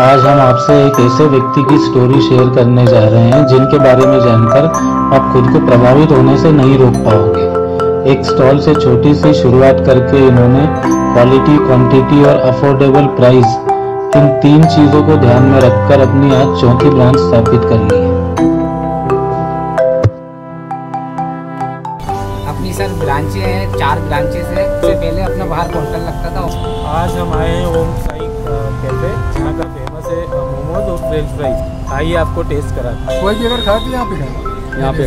आज हम आपसे एक ऐसे व्यक्ति की स्टोरी शेयर करने जा रहे हैं जिनके बारे में जानकर आप खुद को प्रभावित होने से नहीं रोक पाओगे। एक स्टॉल से छोटी सी शुरुआत करके इन्होंने क्वालिटी क्वांटिटी और अफोर्डेबल प्राइस इन तीन चीज़ों को ध्यान में रखकर अपनी आज चौथी ब्रांच स्थापित कर ली है। अपनी सर ब्रांचें हैं चार ब्रांचेस है पहले अपना बाहर काउंटर लगता था। आज हम आए हैं ओम फ्रेंच फ्राइज आइए आपको टेस्ट करा कोई भी अगर खा के यहाँ पे खाए यहाँ पे।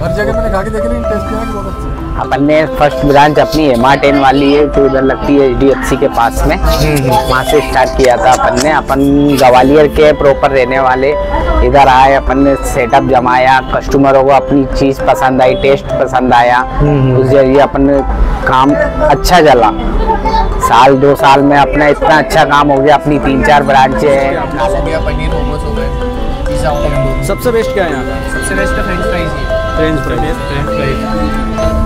हर जगह मैंने खा के देखे लेकिन टेस्ट किया बहुत अच्छा अपन ने फ़र्स्ट ब्रांच अपनी एम आर टेन वाली है जो इधर लगती है एच डी एफ़ सी के पास में। वहाँ से स्टार्ट किया था अपन ने। अपन ग्वालियर के प्रॉपर रहने वाले। इधर आए अपन ने सेटअप जमाया कस्टमरों को अपनी चीज़ पसंद आई टेस्ट पसंद आया। उस ज़रिए अपन ने काम अच्छा चला। साल दो साल में अपना इतना अच्छा काम हो गया अपनी तीन चार ब्रांचें है। पनीर मोमोज हो गए सबसे बेस्ट क्या है यहाँ? का सबसे best French fries French fries French fries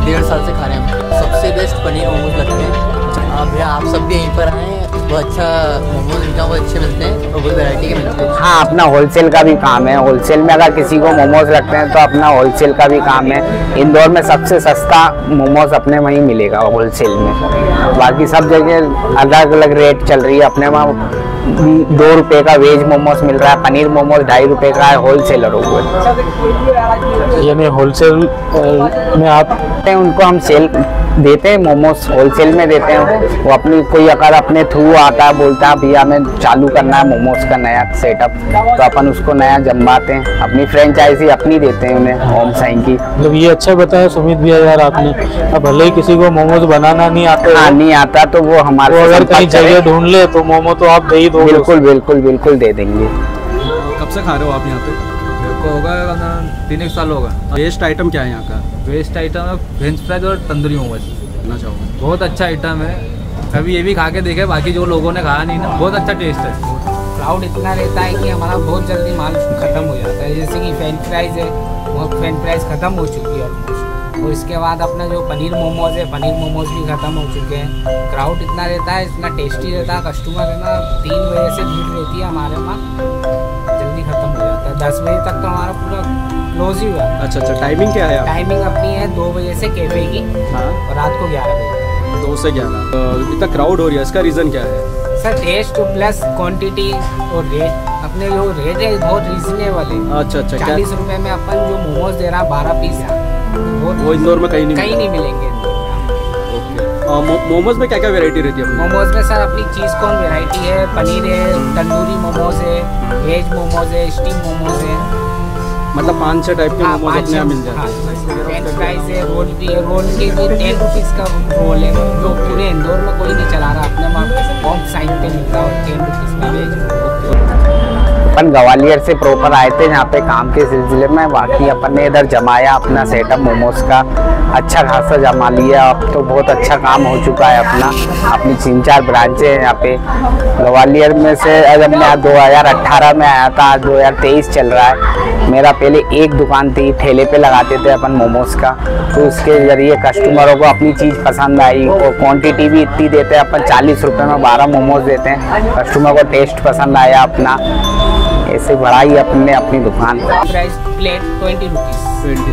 डेढ़ साल से खा रहे हैं सबसे बेस्ट पनीर मोमोज लगते हैं। हाँ भैया आप सब भी यहीं पर आए अच्छा मोमोज है अच्छे मिलते हैं और बहुत वैरायटी के मिलते हैं। हाँ अपना होलसेल का भी काम है। होलसेल में अगर किसी को मोमोज लगते हैं तो अपना होलसेल का भी काम है। इंदौर में सबसे सस्ता मोमोज अपने वहीं मिलेगा होलसेल में। बाकी सब जगह अलग अलग रेट चल रही है। अपने वहाँ दो रुपए का वेज मोमोज मिल रहा है पनीर मोमोज ढाई रुपए का है होलसेलरों को यानी होलसेल में आप उनको हम सेल देते हैं मोमोज होलसेल में देते हैं। वो अपनी कोई अगर अपने थ्रू आता है बोलता है भैया हमें चालू करना है मोमोज का नया सेटअप तो अपन उसको नया जमवाते हैं अपनी फ्रेंचाइजी अपनी देते हैं उन्हें होम साइन की। मतलब ये अच्छा बताया सुमित भैया यार आपने अब भले ही किसी को मोमोज बनाना नहीं आता हाँ नहीं आता तो वो हमारे तो अगर कहीं जगह ढूंढ ले तो मोमो तो आप दे ही दोगे बिल्कुल बिल्कुल बिल्कुल दे देंगे। कब से खा रहे हो आप यहाँ पे? को होगा तीन एक साल होगा। बेस्ट आइटम क्या है यहाँ का? वेस्ट आइटम है फ्रेंच फ्राइज और तंदूरी मोमोज। बहुत अच्छा आइटम है। कभी ये भी खा के देखे बाकी जो लोगों ने खाया नहीं ना बहुत अच्छा टेस्ट है। क्राउड इतना रहता है कि हमारा बहुत जल्दी माल खत्म हो जाता है। जैसे कि फ्रेंच फ्राइज है वो फ्रेंच फ्राइज खत्म हो चुकी है ऑलमोस्ट और इसके बाद अपना जो पनीर मोमोज है पनीर मोमोज भी खत्म हो चुके हैं। क्राउड इतना रहता है इतना टेस्टी रहता है कस्टमर है ना तीन बजे से भीड़ रहती है हमारे वहाँ जल्दी खत्म हो जाता है। दस बजे तक तो हमारा पूरा क्लोज ही हुआ। अच्छा अच्छा टाइमिंग क्या है? टाइमिंग अपनी है दो बजे से कैफ़े की हाँ। और रात को ग्यारह बजे दो से ग्यारह इतना क्राउड हो रही है इसका रीज़न क्या है? सर टेस्ट प्लस क्वांटिटी और रेट अपने जो रेट है बहुत रीजनेबल है। अच्छा अच्छा चालीस रुपए में अपन जो मोमोज दे रहा है बारह पीस बहुत वो इंदौर में कहीं नहीं कहीं नहीं मिलेंगे। मोमोज में क्या क्या वेरायटी रहती है मोमोज में सर अपनी चीज़ कॉर्न वेराइटी है पनीर है तंदूरी मोमोज है वेज मोमोज है स्टीम मोमोज है। मतलब पाँच छः टाइप के हाँ, मोमोज अपने यहाँ मिल हाँ, जाते हैं फ्राइज है रोल भी है रोल के भी टेन रुपीज़ का रोल है जो पूरे इंदौर में कोई नहीं चला रहा अपने वहाँ बहुत साइन पे मिलता है टेन रुपीज़ का वेज अपन ग्वालियर से प्रॉपर आए थे यहाँ पे काम के सिलसिले में। बाकी अपन ने इधर जमाया अपना सेटअप मोमोज का। अच्छा खासा जमा लिया। अब तो बहुत अच्छा काम हो चुका है अपना। अपनी तीन चार ब्रांचें हैं यहाँ पे। ग्वालियर में से जब मैं दो हज़ार अट्ठारह में आया था। आज दो हज़ार तेईस चल रहा है। मेरा पहले एक दुकान थी, ठेले पे लगाते थे अपन मोमोज का। तो उसके ज़रिए कस्टमरों को अपनी चीज़ पसंद आई। और क्वांटिटी भी इतनी देते हैं, अपन चालीस रुपये में बारह मोमोज देते हैं। कस्टमर को टेस्ट पसंद आया अपना। ऐसे बढ़ाई अपने अपनी दुकान। Price plate twenty rupees twenty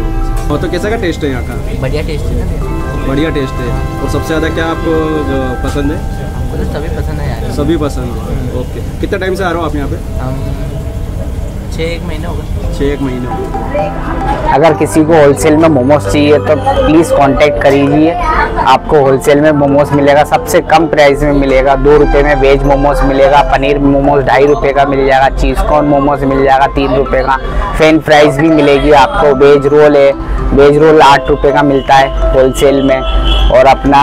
और तो कैसा का टेस्ट है यहाँ का? बढ़िया टेस्ट है ना बढ़िया टेस्ट है। और सबसे ज़्यादा क्या आपको जो पसंद है? हमको तो सभी पसंद है यार। सभी पसंद है। ओके। कितने टाइम से आ रहे हो आप यहाँ पे? हम छः एक महीने हो गए। छः एक महीने। अगर किसी को होलसेल में मोमोज चाहिए तो प्लीज़ कांटेक्ट करीजिए आपको होलसेल में मोमोज मिलेगा, सबसे कम प्राइस में मिलेगा। दो रुपये में वेज मोमोज मिलेगा, पनीर मोमोज ढाई रुपये का मिल जाएगा चीज़ कॉर्न मोमोज मिल जाएगा, तीन रुपये का। फ्रेंच फ्राइज भी मिलेगी आपको वेज रोल है वेज रोल आठ रुपये का मिलता है होलसेल में। और अपना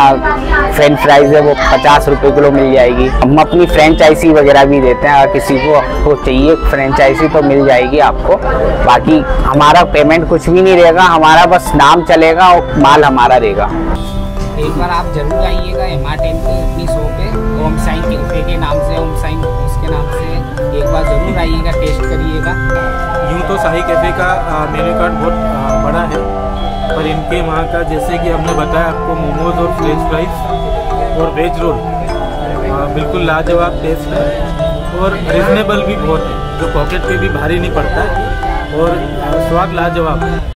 फ्रेंच फ्राइज है वो पचास रुपये किलो मिल जाएगी। हम अपनी फ्रेंचाइजी वगैरह भी देते हैं, अगर किसी को को चाहिए फ्रेंचाइजी तो मिल जाएगी आपको। बाकी हमारा पेमेंट कुछ भी नहीं रहेगा हमारा बस नाम चलेगा और माल हमारा रहेगा। एक बार आप ज़रूर आइएगा एम आर टेन की अपनी शॉप है ओम साइन कैफ़े के नाम से ओम साइन उसके नाम से। एक बार ज़रूर आइएगा टेस्ट करिएगा। यूँ तो शाही कैफ़े का मेन्यू कार्ड बहुत बड़ा है पर इनके वहाँ का जैसे कि हमने बताया आपको मोमोज और फ्रेंच फ्राइज और वेज रोल बिल्कुल लाजवाब टेस्ट है। और रिजनेबल भी बहुत है जो पॉकेट पे भी भारी नहीं पड़ता है। और स्वाद लाजवाब।